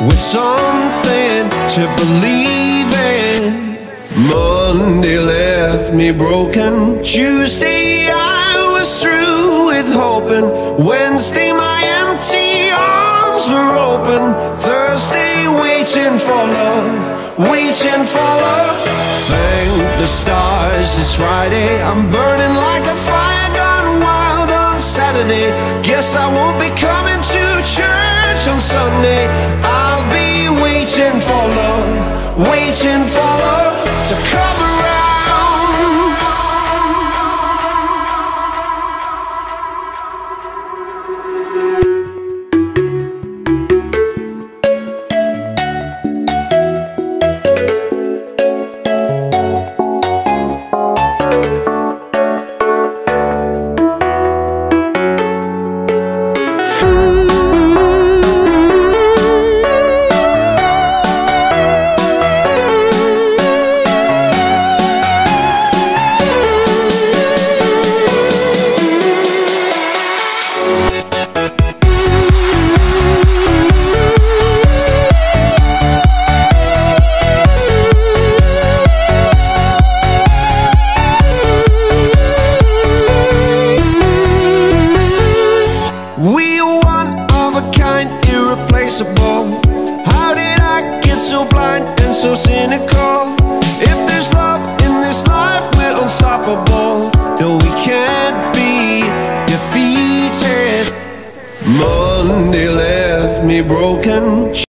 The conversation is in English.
With something to believe in. Monday left me broken. Tuesday, I was through with hoping. Wednesday, my empty arms were open. Thursday, waiting for love, waiting for love. Thank the stars, it's Friday. I'm burning like a fire gone wild on Saturday. Guess I won't be coming to church on Sunday. So blind and so cynical? If there's love in this life, we're unstoppable. No, we can't be defeated. Monday left me broken.